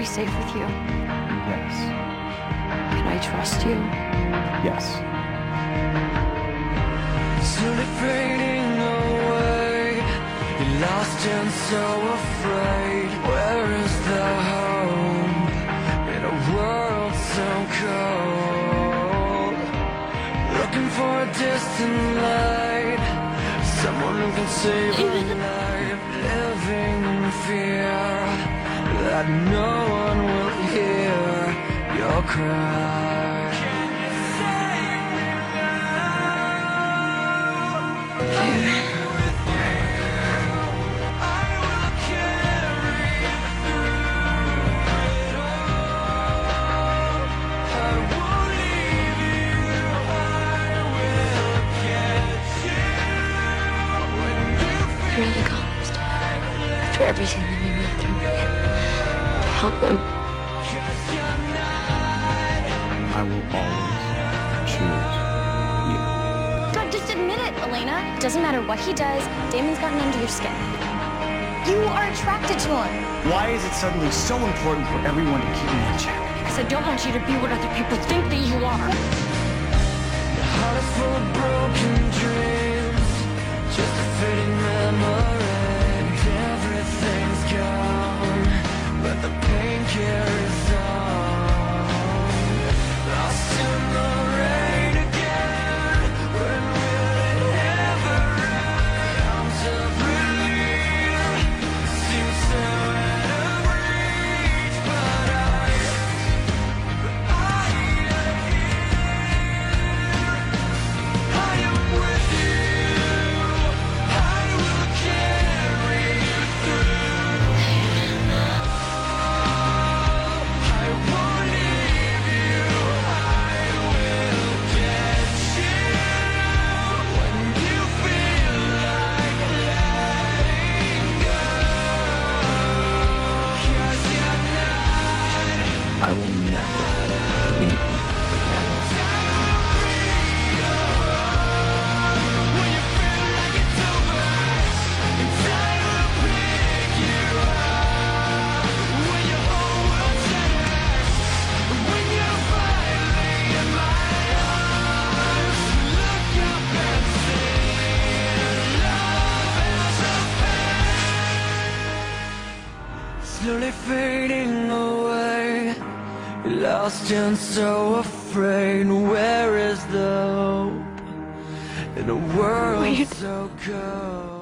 we safe with you? Yes. Can I trust you? Yes. Slowly fading away You're lost and so afraid Where is the hope In a world so cold Looking for a distant light Someone who can save a life Living everything that we went through. Help them. I will always choose you. God, just admit it, Elena. It doesn't matter what he does, Damon's gotten under your skin. You are attracted to him. Why is it suddenly so important for everyone to keep me in check? Because I don't want you to be what other people think that you are. Slowly fading away. Lost and so afraid. Where is the hope In a world Wait. so cold